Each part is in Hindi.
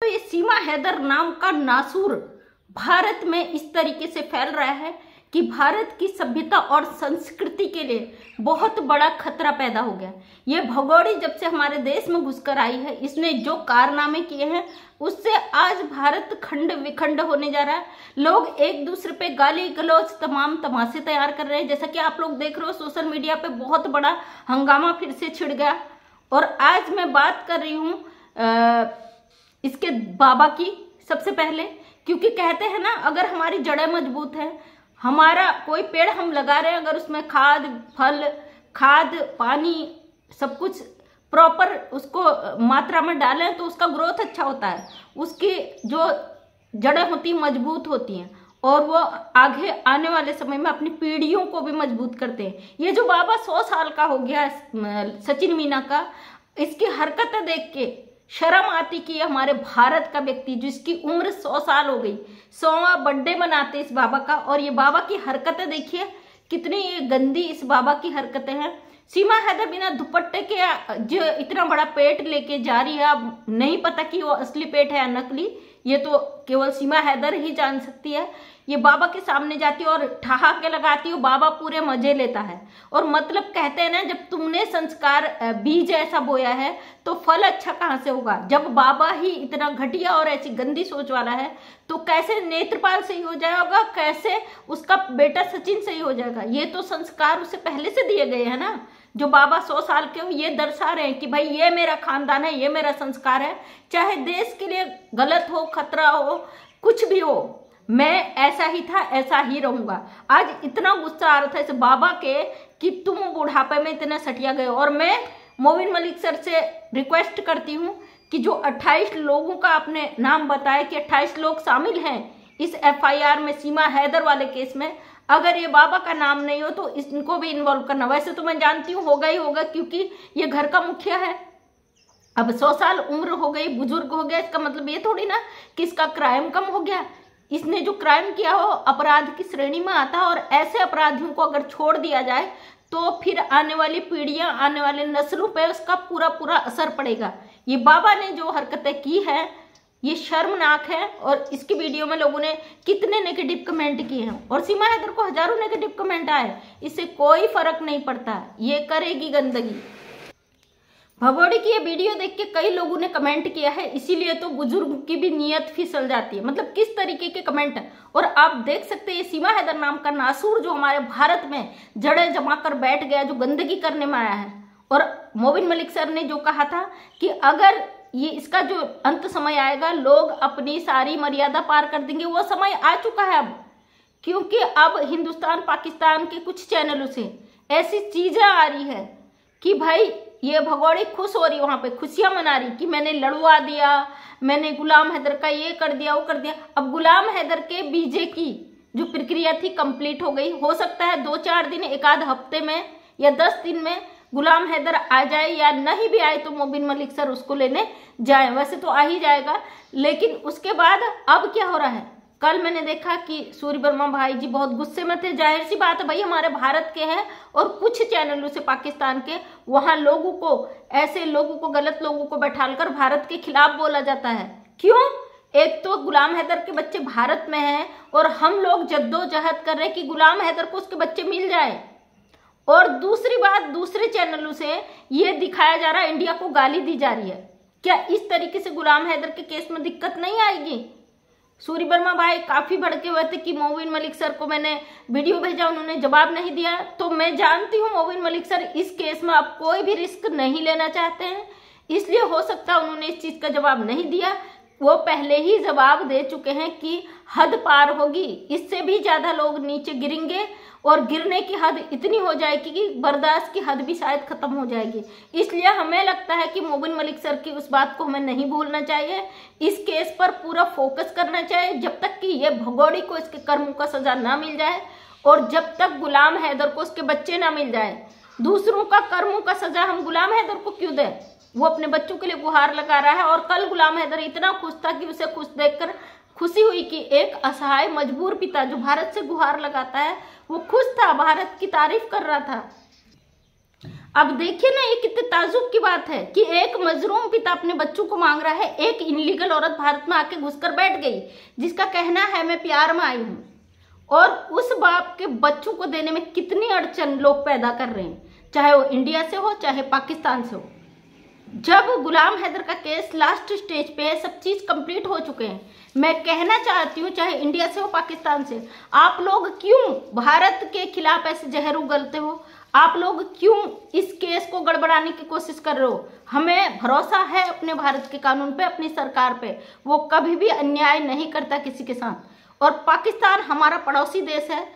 तो ये सीमा हैदर नाम का नासूर भारत में इस तरीके से फैल रहा है कि भारत की सभ्यता और संस्कृति के लिए बहुत बड़ा खतरा पैदा हो गया। ये भगोड़ी जब से हमारे देश में घुसकर आई है, इसने जो कारनामे किए हैं, उससे आज भारत खंड विखंड होने जा रहा है। लोग एक दूसरे पे गाली गलौज तमाम तमाशे तैयार कर रहे हैं, जैसा कि आप लोग देख रहे हो, सोशल मीडिया पे बहुत बड़ा हंगामा फिर से छिड़ गया। और आज मैं बात कर रही हूँ इसके बाबा की सबसे पहले, क्योंकि कहते हैं ना, अगर हमारी जड़ें मज़बूत है, हमारा कोई पेड़ हम लगा रहे हैं, अगर उसमें खाद, फल, खाद, पानी, सब कुछ प्रॉपर उसको मात्रा में डालें तो उसका ग्रोथ अच्छा होता है। उसकी जो जड़ें होती मज़बूत होती हैं, और वो आगे, आने वाले समय में अपनी पीढ़ियों को भी मज़बूत करते हैं। ये जो बाबा सौ साल का हो गया सचिन मीना का, इसकी हरकतें देख के शर्म आती कि हमारे भारत का व्यक्ति जिसकी उम्र सौ साल हो गई सौवा बर्थडे मनाते इस बाबा का और ये बाबा की हरकतें देखिए, कितनी ये गंदी इस बाबा की हरकतें हैं। सीमा हैदर बिना दुपट्टे के, जो इतना बड़ा पेट लेके जा रही है अब नहीं पता कि वो असली पेट है या नकली, ये तो केवल सीमा हैदर ही जान सकती है। ये बाबा के सामने जाती है और ठहाके लगाती है, बाबा पूरे मज़े लेता है। और मतलब कहते हैं ना, जब तुमने संस्कार बीज ऐसा बोया है तो फल अच्छा कहाँ से होगा? जब बाबा ही इतना घटिया और ऐसी गंदी सोच वाला है तो कैसे नेत्रपाल सही हो जाएगा? कैसे उसका बेटा सचिन सही हो जाएगा? ये तो संस्कार उसे पहले से दिए गए हैं ना। जो बाबा सौ साल के हो, ये दर्शा रहे हैं कि भाई, ये मेरा खानदान है, ये मेरा संस्कार है। चाहे देश के लिए गलत हो, खतरा हो, कुछ भी हो मैं ऐसा ही था, ऐसा ही रहूँगा। आज इतना गुस्सा आ रहा था इस बाबा के कि तुम बुढ़ापे में इतने सटिया गए और मैं मोबिन मलिक सर से रिक्वेस्ट करती हूँ कि जो 28 लोगों का आपने नाम बताया कि 28 लोग शामिल हैं इस एफआईआर में, सीमा हैदर वाले केस में, अगर ये बाबा का नाम नहीं हो तो इनको भी इन्वॉल्व करना। वैसे तो मैं जानती हूँ, होगा ही होगा, क्योंकि ये घर का मुखिया है। अब सौ साल उम्र हो गई, बुज़ुर्ग हो गया, इसका मतलब ये थोड़ी ना कि इसका क्राइम कम हो गया। इसने जो क्राइम किया हो, अपराध की श्रेणी में आता है और ऐसे अपराधियों को अगर छोड़ दिया जाए तो फिर आने वाली पीढ़ियाँ, आने वाले नस्लों पे उसका पूरा पूरा असर पड़ेगा। ये बाबा ने जो हरकतें की है, ये शर्मनाक है और इसकी वीडियो में लोगों ने कितने नेगेटिव कमेंट किए हैं। और सीमा हैदर को हज़ारों नेगेटिव कमेंट आए इससे कोई फ़र्क नहीं पड़ता। ये करेगी गंदगी। भगोड़ी की ये वीडियो देख के कई लोगों ने कमेंट किया है, इसीलिए तो बुज़ुर्ग की भी नीयत फिसल जाती है। मतलब किस तरीके के कमेंट है और आप देख सकते हैं सीमा हैदर नाम का नासूर जो हमारे भारत में जड़े जमा कर बैठ गया, जो गंदगी करने में आया है। और मोबिन मलिक सर ने जो कहा था कि अगर ये इसका जो अंत समय आएगा, लोग अपनी सारी मर्यादा पार कर देंगे, वो समय आ चुका है अब। क्योंकि अब हिंदुस्तान, पाकिस्तान के कुछ चैनलों से ऐसी चीज़ें आ रही है कि भाई, ये भगौड़ी खुश हो रही वहाँ पे, खुशियाँ मना रही कि मैंने लड़वा दिया, मैंने गुलाम हैदर का ये कर दिया, वो कर दिया। अब गुलाम हैदर के बीजे की जो प्रक्रिया थी कंप्लीट हो गई। हो सकता है दो चार दिन, एक आध हफ़्ते में या दस दिन में गुलाम हैदर आ जाए या नहीं भी आए तो मोबिन मलिक सर उसको लेने जाए। वैसे तो आ ही जाएगा, लेकिन उसके बाद अब क्या हो रहा है? कल मैंने देखा कि सूर्य वर्मा भाई जी बहुत गुस्से में थे। ज़ाहिर सी बात है भाई, हमारे भारत के हैं और कुछ चैनलों से पाकिस्तान के, वहाँ लोगों को, ऐसे लोगों को, गलत लोगों को बैठालकर भारत के खिलाफ बोला जाता है। क्यों? एक तो गुलाम हैदर के बच्चे भारत में हैं और हम लोग जद्दोजहद कर रहे हैं कि गुलाम हैदर को उसके बच्चे मिल जाए। और दूसरी बात, दूसरे चैनलों से ये दिखाया जा रहा है इंडिया को गाली दी जा रही है। क्या इस तरीके से गुलाम हैदर के केस में दिक्कत नहीं आएगी? सूर्य वर्मा भाई काफ़ी भड़के हुए थे कि मोविन मलिक सर को मैंने वीडियो भेजा, उन्होंने जवाब नहीं दिया। तो मैं जानती हूँ मोविन मलिक सर इस केस में आप कोई भी रिस्क नहीं लेना चाहते हैं। इसलिए हो सकता है उन्होंने इस चीज़ का जवाब नहीं दिया। वो पहले ही जवाब दे चुके हैं कि हद पार होगी। इससे भी ज़्यादा लोग नीचे गिरेंगे। और गिरने की हद इतनी हो जाएगी कि बर्दाश्त की हद भी शायद खत्म हो जाएगी। इसलिए हमें लगता है कि मोबिन मलिक सर की उस बात को हमें नहीं भूलना चाहिए। इस केस पर पूरा फोकस करना चाहिए। जब तक कि ये भगोड़ी को इसके कर्मों का सजा ना मिल जाए और जब तक गुलाम हैदर को उसके बच्चे ना मिल जाए। दूसरों का कर्मों का सजा हम गुलाम हैदर को क्यों दें? वो अपने बच्चों के लिए गुहार लगा रहा है और कल गुलाम हैदर इतना खुश था कि उसे खुश देखकर खुशी हुई कि एक असहाय मजबूर पिता जो भारत से गुहार लगाता है, वो खुश था, भारत की तारीफ़ कर रहा था। अब देखिए ना, ये कितने ताजुब की बात है कि एक मजरूम पिता अपने बच्चों को मांग रहा है, एक इनलीगल औरत भारत में आके घुसकर बैठ गई, जिसका कहना है, मैं प्यार में आई हूँ। और उस बाप के बच्चों को देने में कितनी अड़चन लोग पैदा कर रहे हैं, चाहे वो इंडिया से हो, चाहे पाकिस्तान से हो। जब गुलाम हैदर का केस लास्ट स्टेज पे सब चीज़ कंप्लीट हो चुके हैं, मैं कहना चाहती हूँ, चाहे इंडिया से हो, पाकिस्तान से, आप लोग क्यों भारत के खिलाफ ऐसे जहर उगलते हो? आप लोग क्यों इस केस को गड़बड़ाने की कोशिश कर रहे हो? हमें भरोसा है अपने भारत के कानून पे, अपनी सरकार पे। वो कभी भी अन्याय नहीं करता किसी के साथ। और पाकिस्तान हमारा पड़ोसी देश है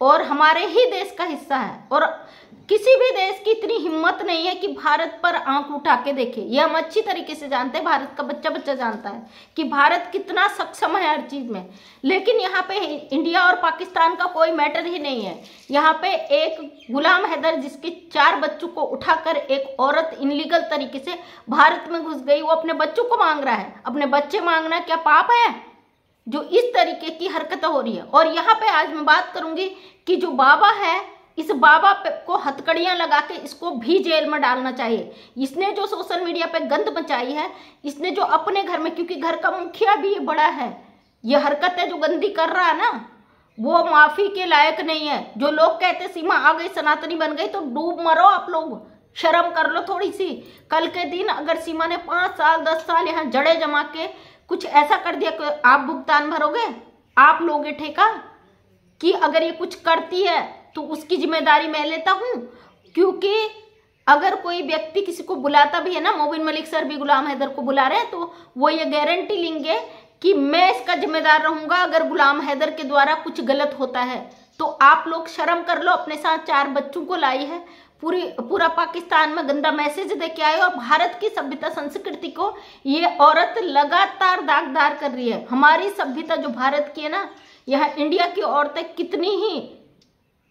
और हमारे ही देश का हिस्सा है। और किसी भी देश की इतनी हिम्मत नहीं है कि भारत पर आँख उठा के देखे। ये हम अच्छी तरीके से जानते हैं, भारत का बच्चा बच्चा जानता है कि भारत कितना सक्षम है हर चीज़ में। लेकिन यहाँ पे इंडिया और पाकिस्तान का कोई मैटर ही नहीं है। यहाँ पे एक गुलाम हैदर जिसके चार बच्चों को उठाकर एक औरत इनलीगल तरीके से भारत में घुस गई, वो अपने बच्चों को मांग रहा है। अपने बच्चे मांगना क्या पाप है? जो इस तरीके की हरकत हो रही है। और यहाँ पे आज मैं बात करूँगी कि जो बाबा है, इस बाबा को हथकड़ियाँ लगा के इसको भी जेल में डालना चाहिए। इसने जो सोशल मीडिया पे गंद मचाई है, इसने जो अपने घर में, क्योंकि घर का मुखिया भी ये बड़ा है, ये हरकतें जो गंदी कर रहा है ना, वो माफ़ी के लायक नहीं है। जो लोग कहते सीमा आ गई, सनातनी बन गई तो डूब मरो आप लोग, शर्म कर लो थोड़ी सी। कल के दिन अगर सीमा ने पाँच साल, दस साल यहाँ जड़े जमा के कुछ ऐसा कर दिया आप भुगतान भरोगे? आप लोगे ठेका? कि अगर ये कुछ करती है तो उसकी ज़िम्मेदारी मैं लेता हूँ? क्योंकि अगर कोई व्यक्ति किसी को बुलाता भी है ना, मोबिन मलिक सर भी गुलाम हैदर को बुला रहे हैं तो वो ये गारंटी लेंगे कि मैं इसका जिम्मेदार रहूँगा अगर गुलाम हैदर के द्वारा कुछ गलत होता है। तो आप लोग शर्म कर लो, अपने साथ चार बच्चों को लाई है। पूरी, पूरा पाकिस्तान में गंदा मैसेज दे के आए और भारत की सभ्यता, संस्कृति को ये औरत लगातार दागदार कर रही है। हमारी सभ्यता जो भारत की है ना, यह इंडिया की औरतें कितनी ही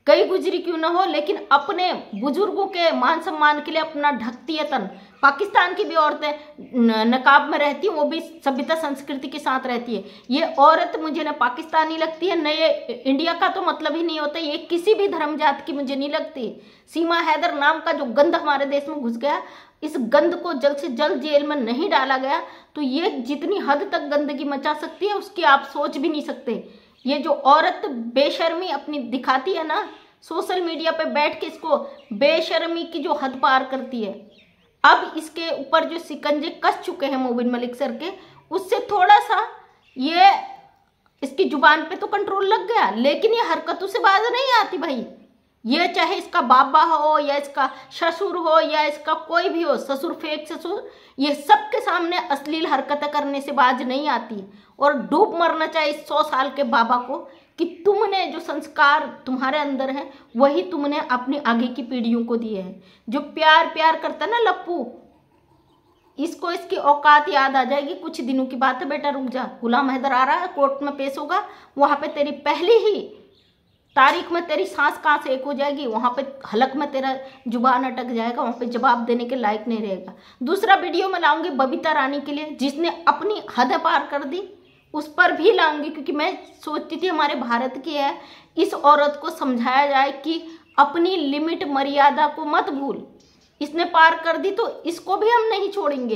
कई गुजरी क्यों ना हो, लेकिन अपने बुज़ुर्गों के मान सम्मान के लिए अपना ढकती है तन। पाकिस्तान की भी औरतें नकाब में रहती हैं वो भी सभ्यता संस्कृति के साथ रहती है। ये औरत मुझे न पाकिस्तानी लगती है, न ये इंडिया का तो मतलब ही नहीं होता, ये किसी भी धर्म जात की मुझे नहीं लगती। सीमा हैदर नाम का जो गंद हमारे देश में घुस गया, इस गंद को जल्द से जल्द जेल में नहीं डाला गया तो ये जितनी हद तक गंदगी मचा सकती है, उसकी आप सोच भी नहीं सकते। ये जो औरत बेशर्मी अपनी दिखाती है ना, सोशल मीडिया पे बैठ के इसको बेशर्मी की जो हद पार करती है। अब इसके ऊपर जो सिकंजे कस चुके हैं मोबिन मलिक सर के, उससे थोड़ा सा ये इसकी ज़ुबान पे तो कंट्रोल लग गया, लेकिन ये हरकतों से बाज नहीं आती भाई। ये चाहे इसका बाबा हो या इसका ससुर हो या इसका कोई भी हो, ससुर फेक ससुर, ये सबके सामने अश्लील हरकतें करने से बाज नहीं आती। और डूब मरना चाहिए सौ साल के बाबा को कि तुमने जो संस्कार तुम्हारे अंदर है, वही तुमने अपनी आगे की पीढ़ियों को दिए हैं। जो प्यार प्यार करता ना लप्पू, इसको, इसकी औकात याद आ जाएगी। कुछ दिनों की बात है, बेटा रुक जा। गुलाम हैदर आ रहा है, कोर्ट में पेश होगा। वहाँ पे तेरी पहली ही तारीख में तेरी सांस कहाँ से एक हो जाएगी? वहाँ पे हलक में तेरा ज़ुबान अटक जाएगा, वहाँ पे जवाब देने के लायक नहीं रहेगा। दूसरा वीडियो मैं लाऊँगी बबीता रानी के लिए, जिसने अपनी हद पार कर दी। उस पर भी लाऊँगी, क्योंकि मैं सोचती थी हमारे भारत की है। इस औरत को समझाया जाए कि अपनी लिमिट मर्यादा को मत भूल। इसने पार कर दी तो इसको भी हम नहीं छोड़ेंगे।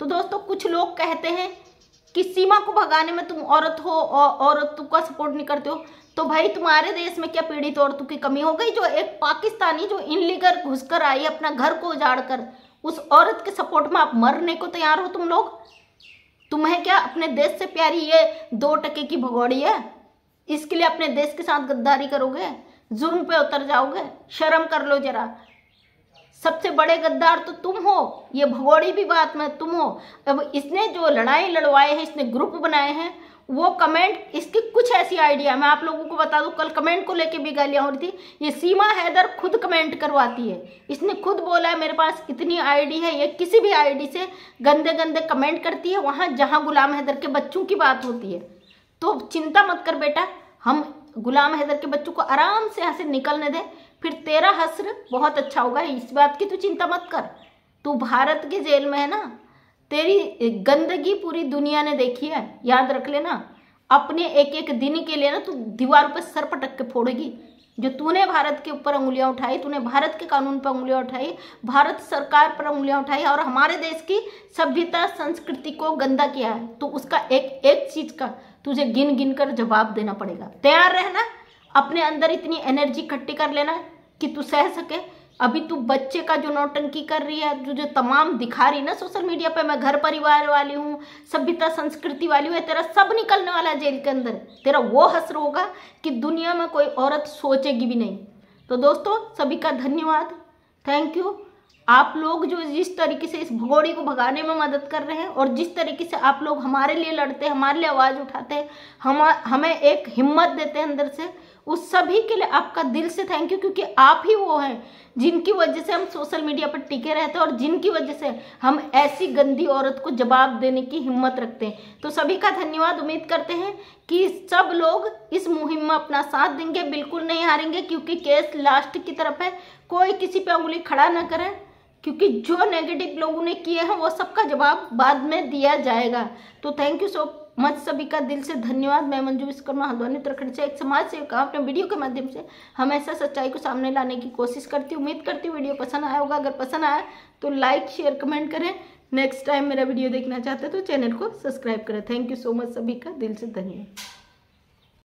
तो दोस्तों, कुछ लोग कहते हैं कि सीमा को भगाने में तुम औरत हो और औरतों का सपोर्ट नहीं करते हो। तो भाई, तुम्हारे देश में क्या पीड़ित औरतों की कमी हो गई? जो एक पाकिस्तानी, जो इनलीगल घुसकर आई अपना घर को उजाड़ कर उस औरत के सपोर्ट में आप मरने को तैयार हो तुम लोग? तुम्हें क्या अपने देश से प्यारी ये दो टके की भगौड़ी है? इसके लिए अपने देश के साथ गद्दारी करोगे? जुर्म पे उतर जाओगे? शर्म कर लो जरा। सबसे बड़े गद्दार तो तुम हो। ये भगौड़ी भी बात में तुम हो। अब इसने जो लड़ाई लड़वाए हैं, इसने ग्रुप बनाए हैं वो कमेंट इसकी कुछ ऐसी आइडिया मैं आप लोगों को बता दूँ, कल कमेंट को लेके भी गालियाँ हो रही थी। ये सीमा हैदर खुद कमेंट करवाती है। इसने खुद बोला है, मेरे पास इतनी आईडी है, ये किसी भी आईडी से गंदे गंदे कमेंट करती है। वहाँ जहाँ गुलाम हैदर के बच्चों की बात होती है। तो चिंता मत कर बेटा, हम गुलाम हैदर के बच्चों को आराम से यहाँ से निकलने दें। फिर तेरा हस्र बहुत अच्छा होगा, इस बात की तू चिंता मत कर। तू भारत के जेल में है ना? तेरी गंदगी पूरी दुनिया ने देखी है, याद रख लेना। अपने एक एक दिन के लिए ना तू दीवार पर सर पटक के फोड़ेगी। जो तूने भारत के ऊपर उंगलियाँ उठाई, तूने भारत के कानून पर उंगलियाँ उठाई, भारत सरकार पर उंगलियाँ उठाई और हमारे देश की सभ्यता, संस्कृति को गंदा किया है तो उसका एक एक चीज़ का तुझे गिन गिन कर जवाब देना पड़ेगा। तैयार रहना, अपने अंदर इतनी एनर्जी इकट्ठी कर लेना कि तू सह सके अभी तू बच्चे का जो नौटंकी कर रही है, जो जो तमाम दिखा रही ना सोशल मीडिया पे, मैं घर परिवार वाली हूँ, सभ्यता, संस्कृति वाली हूँ तेरा सब निकलने वाला जेल के अंदर। तेरा वो हसर होगा कि दुनिया में कोई औरत सोचेगी भी नहीं। तो दोस्तों, सभी का धन्यवाद। थैंक यू आप लोग जो जिस तरीके से इस भगोड़ी को भगाने में मदद कर रहे हैं और जिस तरीके से आप लोग हमारे लिए लड़ते हैं, हमारे लिए आवाज़ उठाते हैं, हम हमें एक हिम्मत देते हैं अंदर से उस सभी के लिए आपका दिल से थैंक यू क्योंकि आप ही वो हैं जिनकी वजह से हम सोशल मीडिया पर टिके रहते हैं और जिनकी वजह से हम ऐसी गंदी औरत को जवाब देने की हिम्मत रखते हैं। तो सभी का धन्यवाद, उम्मीद करते हैं कि सब लोग इस मुहिम में अपना साथ देंगे, बिल्कुल नहीं हारेंगे, क्योंकि केस लास्ट की तरफ़ है। कोई किसी पर उंगली खड़ा ना करें, क्योंकि जो नेगेटिव लोगों ने किए हैं, वो सबका जवाब बाद में दिया जाएगा। तो थैंक यू सो मच सभी का दिल से धन्यवाद। मैं मंजू विश्वकर्मा हल्द्वानी, उत्तराखंड से एक समाज सेविका। अपने वीडियो के माध्यम से हमेशा सच्चाई को सामने लाने की कोशिश करती हूँ। उम्मीद करती हूँ वीडियो पसंद आया होगा। अगर पसंद आया तो लाइक शेयर कमेंट करें। नेक्स्ट टाइम मेरा वीडियो देखना चाहते हैं तो चैनल को सब्सक्राइब करें। थैंक यू सो मच सभी का दिल से धन्यवाद।